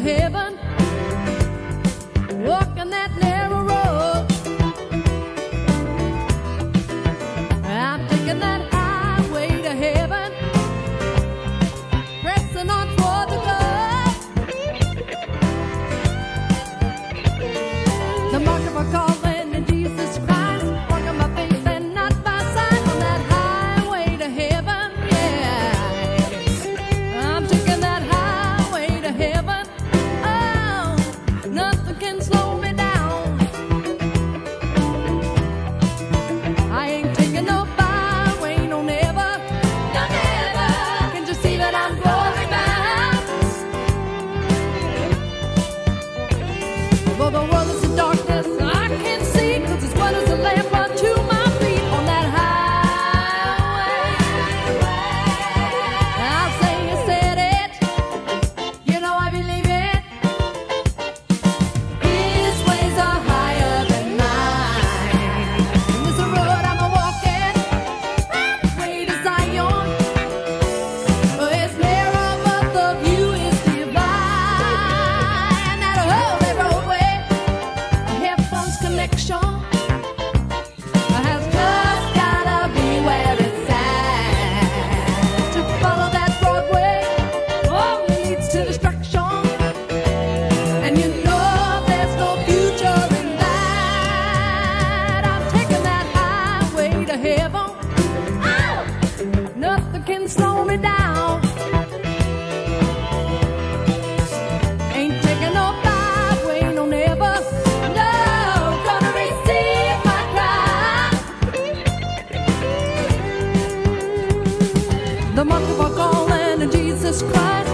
heaven. devil. Oh! Nothing can slow me down. Ain't no never. No, gonna receive my. The of calling, Jesus Christ.